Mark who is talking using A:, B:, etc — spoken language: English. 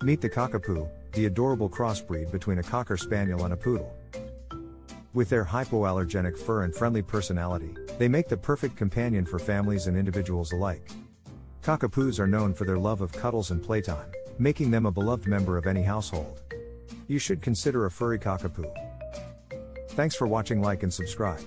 A: Meet the Cockapoo, the adorable crossbreed between a Cocker Spaniel and a Poodle. With their hypoallergenic fur and friendly personality, they make the perfect companion for families and individuals alike. Cockapoos are known for their love of cuddles and playtime, making them a beloved member of any household. You should consider a furry cockapoo. Thanks for watching like and subscribe.